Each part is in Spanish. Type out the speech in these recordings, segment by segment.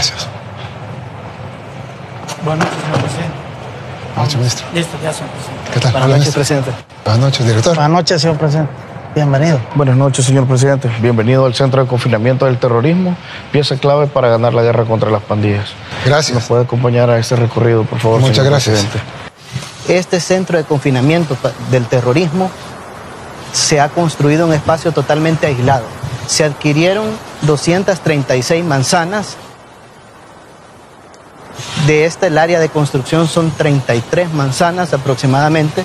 Gracias. Buenas noches, señor presidente. Buenas noches, ministro. Listo, ya, señor presidente. ¿Qué tal? Buenas noches, presidente. Buenas noches, director. Buenas noches, señor presidente. Bienvenido. Buenas noches, señor presidente. Bienvenido al Centro de Confinamiento del Terrorismo, pieza clave para ganar la guerra contra las pandillas. ¿Nos Gracias. puede acompañar a este recorrido, por favor, Muchas señor gracias. presidente? Este centro de confinamiento del terrorismo se ha construido en un espacio totalmente aislado. Se adquirieron 236 manzanas. De esta, el área de construcción son 33 manzanas aproximadamente,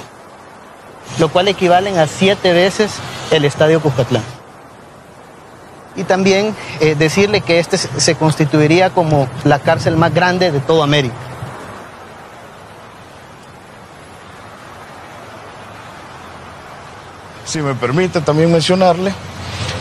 lo cual equivalen a siete veces el estadio Cuscatlán. Y también eh, decirle que este se- constituiría como la cárcel más grande de toda América. Si me permite también mencionarle,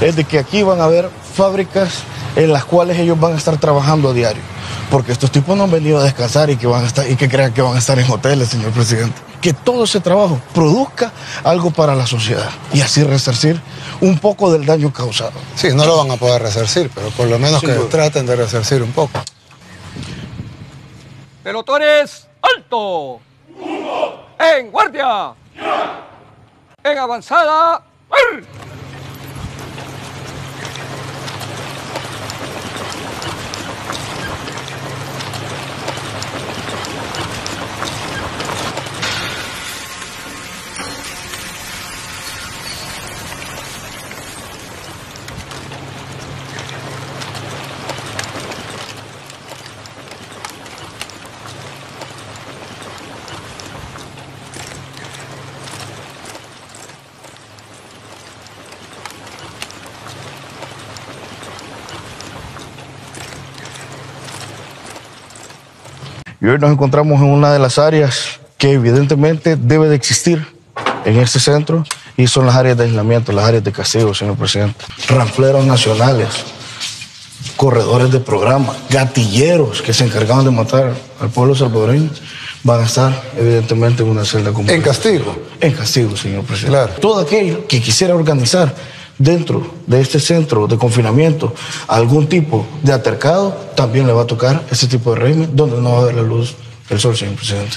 es de que aquí van a haber fábricas en las cuales ellos van a estar trabajando a diario. Porque estos tipos no han venido a descansar y que, van a estar, y que crean que van a estar en hoteles, señor presidente. Que todo ese trabajo produzca algo para la sociedad y así resarcir un poco del daño causado. Sí, no lo van a poder resarcir, pero por lo menos que duda. traten de resarcir un poco. Pelotones, alto. En guardia. En avanzada. Y hoy nos encontramos en una de las áreas que evidentemente debe de existir en este centro y son las áreas de aislamiento, las áreas de castigo, señor presidente. Ranfleros nacionales, corredores de programa, gatilleros que se encargaban de matar al pueblo salvadoreño van a estar evidentemente en una celda común. En castigo. En castigo, señor presidente. Claro. Todo aquel que quisiera organizar dentro de este centro de confinamiento algún tipo de altercado, también le va a tocar ese tipo de régimen donde no va a ver la luz del sol, señor presidente.